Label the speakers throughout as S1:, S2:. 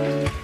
S1: 뭐야?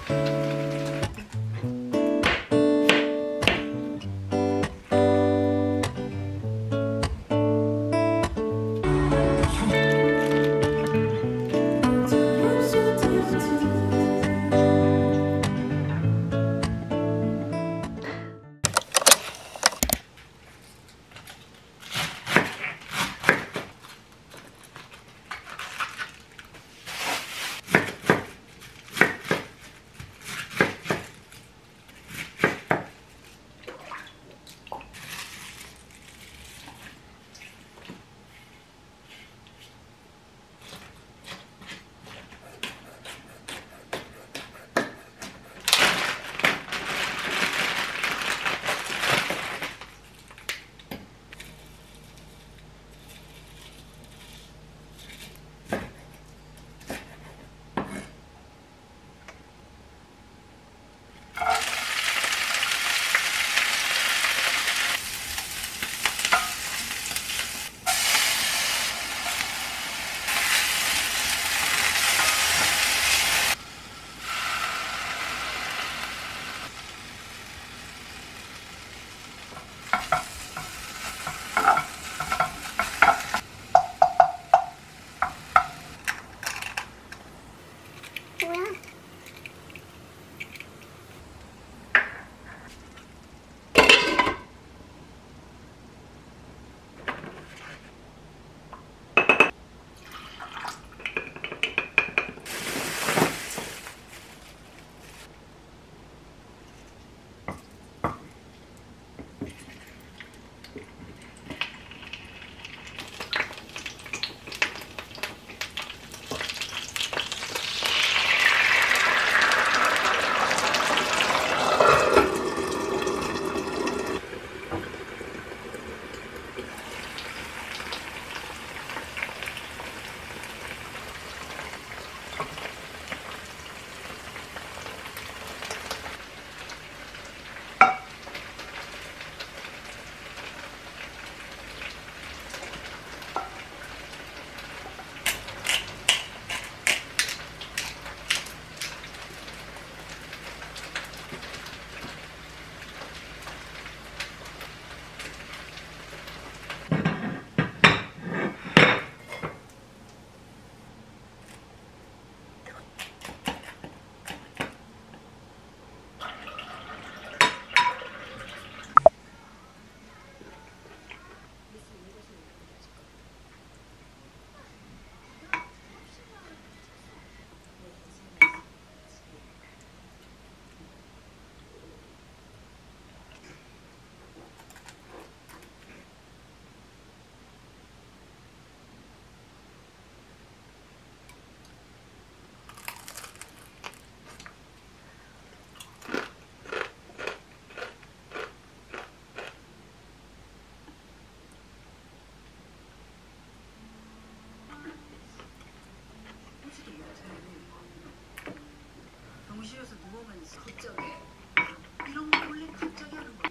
S2: 병실에서 누워만 있어. 갑자기? 이런 거 원래 갑자기 하는 거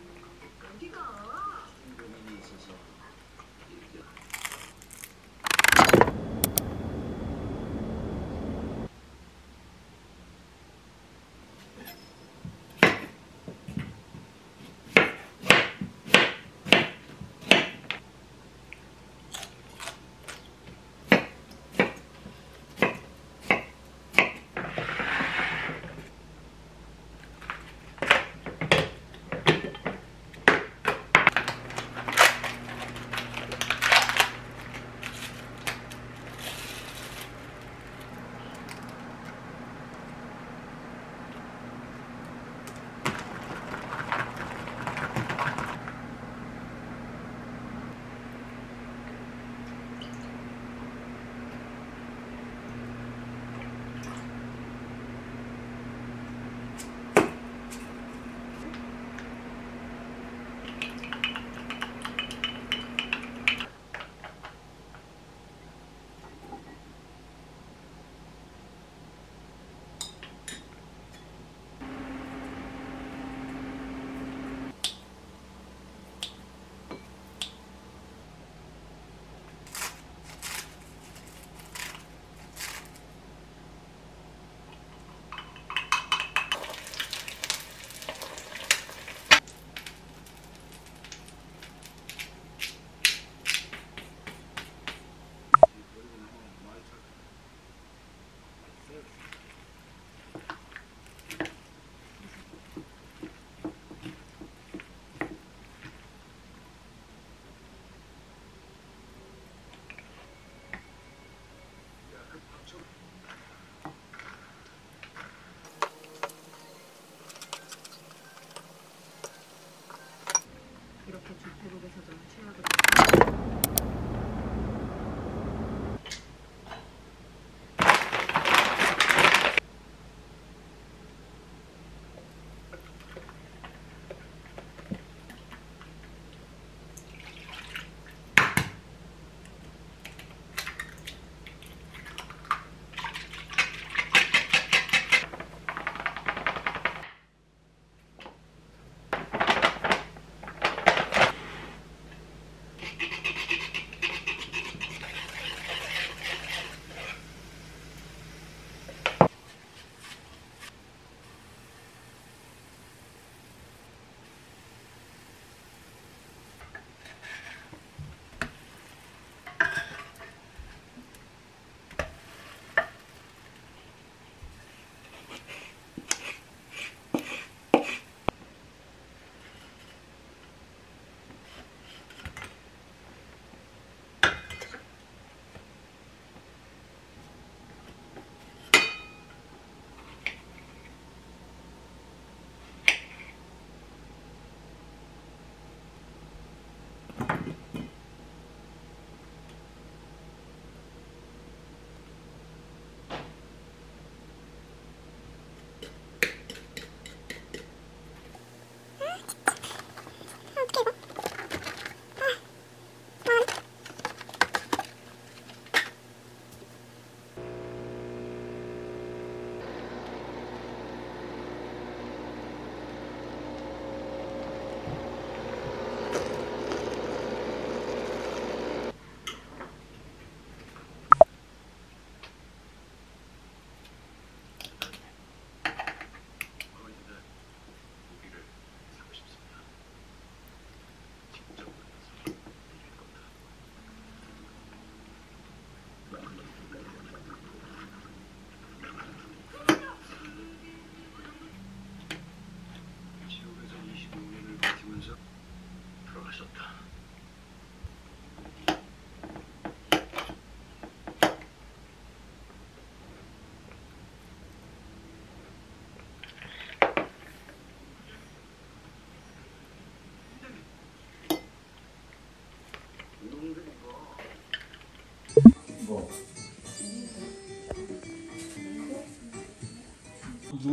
S3: 그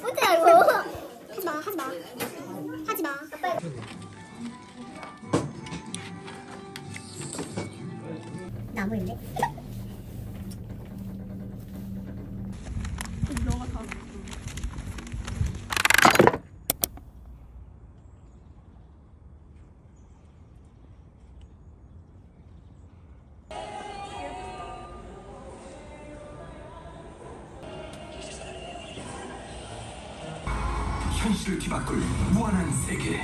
S3: 꼴찌야 이거 하지 마 하지 마. 하지 마. 아빠. 나안 보이는데?
S4: Bakul,
S1: buona ansege.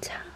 S1: 茶。